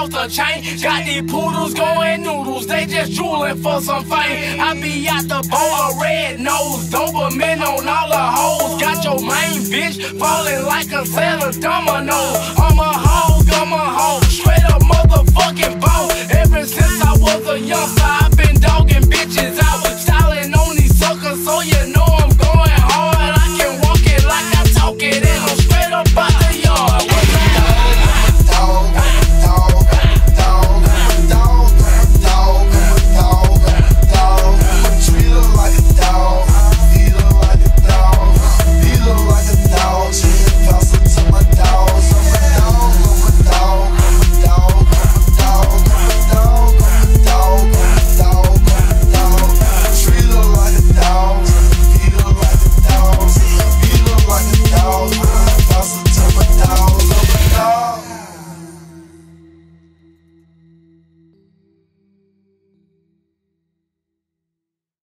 off the chain. Got these poodles going noodles, they just drooling for some fame. I be out the bowl a red nose, Doberman on all the hoes. Got your main bitch falling like a set of dominoes.